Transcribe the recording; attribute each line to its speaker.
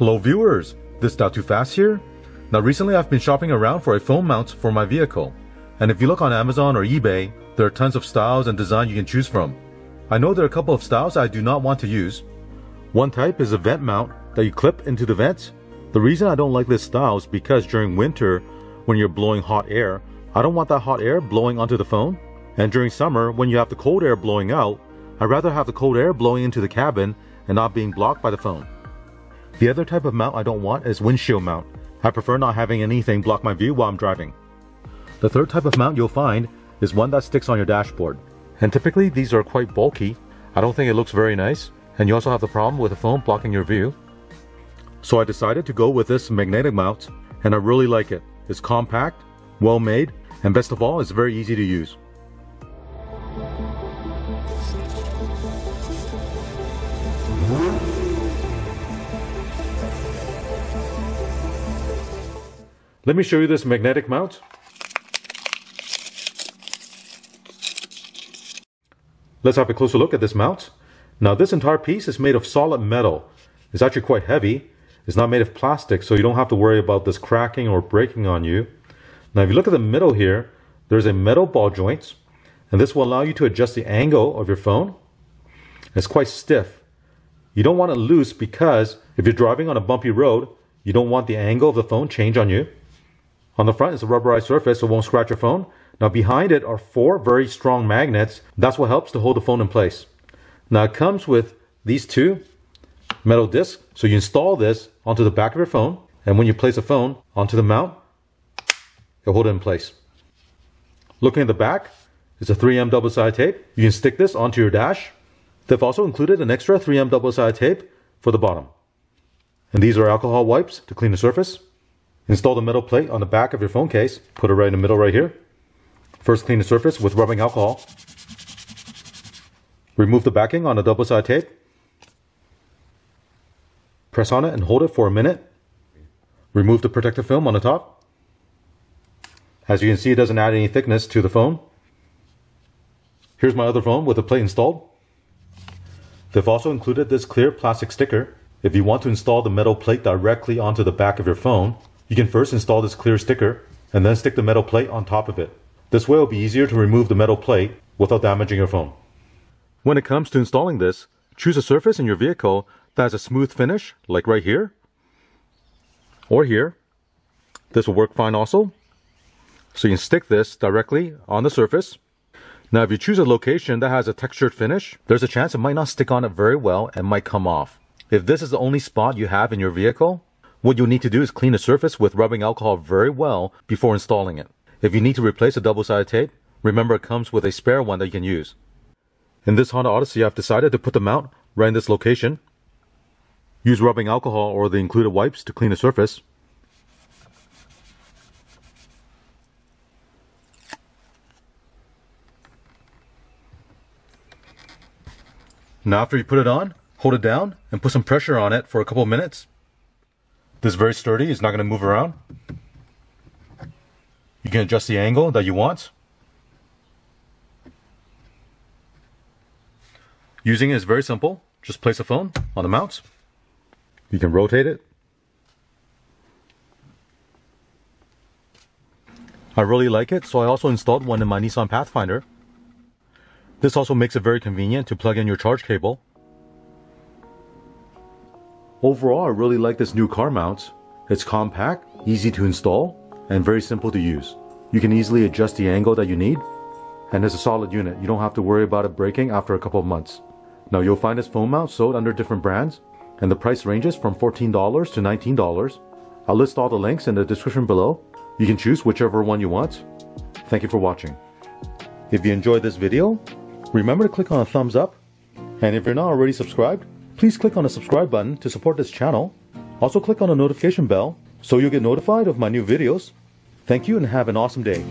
Speaker 1: Hello viewers, Dial2Fast here. Now recently I've been shopping around for a phone mount for my vehicle. And if you look on Amazon or eBay, there are tons of styles and designs you can choose from. I know there are a couple of styles I do not want to use. One type is a vent mount that you clip into the vents. The reason I don't like this style is because during winter, when you're blowing hot air, I don't want that hot air blowing onto the phone. And during summer, when you have the cold air blowing out, I'd rather have the cold air blowing into the cabin and not being blocked by the phone. The other type of mount I don't want is windshield mount. I prefer not having anything block my view while I'm driving. The third type of mount you'll find is one that sticks on your dashboard. And typically these are quite bulky. I don't think it looks very nice. And you also have the problem with the phone blocking your view. So I decided to go with this magnetic mount and I really like it. It's compact, well made, and best of all, it's very easy to use. Let me show you this magnetic mount. Let's have a closer look at this mount. Now this entire piece is made of solid metal. It's actually quite heavy. It's not made of plastic, so you don't have to worry about this cracking or breaking on you. Now if you look at the middle here, there's a metal ball joint, and this will allow you to adjust the angle of your phone. It's quite stiff. You don't want it loose because if you're driving on a bumpy road, you don't want the angle of the phone change on you. On the front is a rubberized surface so it won't scratch your phone. Now behind it are four very strong magnets. That's what helps to hold the phone in place. Now it comes with these two metal discs. So you install this onto the back of your phone. And when you place the phone onto the mount, it'll hold it in place. Looking at the back, it's a 3M double-sided tape. You can stick this onto your dash. They've also included an extra 3M double-sided tape for the bottom. And these are alcohol wipes to clean the surface. Install the metal plate on the back of your phone case. Put it right in the middle right here. First clean the surface with rubbing alcohol. Remove the backing on the double-sided tape. Press on it and hold it for a minute. Remove the protective film on the top. As you can see, it doesn't add any thickness to the phone. Here's my other phone with the plate installed. They've also included this clear plastic sticker. If you want to install the metal plate directly onto the back of your phone, you can first install this clear sticker and then stick the metal plate on top of it. This way it will be easier to remove the metal plate without damaging your phone. When it comes to installing this, choose a surface in your vehicle that has a smooth finish, like right here, or here. This will work fine also. So you can stick this directly on the surface. Now if you choose a location that has a textured finish, there's a chance it might not stick on it very well and might come off. If this is the only spot you have in your vehicle, what you'll need to do is clean the surface with rubbing alcohol very well before installing it. If you need to replace a double-sided tape, remember it comes with a spare one that you can use. In this Honda Odyssey, I've decided to put the mount right in this location. Use rubbing alcohol or the included wipes to clean the surface. Now after you put it on, hold it down and put some pressure on it for a couple of minutes. This is very sturdy, it's not going to move around. You can adjust the angle that you want. Using it is very simple. Just place a phone on the mount. You can rotate it. I really like it, so I also installed one in my Nissan Pathfinder. This also makes it very convenient to plug in your charge cable. Overall, I really like this new car mount. It's compact, easy to install, and very simple to use. You can easily adjust the angle that you need, and it's a solid unit. You don't have to worry about it breaking after a couple of months. Now you'll find this phone mount sold under different brands, and the price ranges from $14 to $19. I'll list all the links in the description below. You can choose whichever one you want. Thank you for watching. If you enjoyed this video, remember to click on a thumbs up. And if you're not already subscribed, please click on the subscribe button to support this channel. Also click on the notification bell so you'll get notified of my new videos. Thank you and have an awesome day.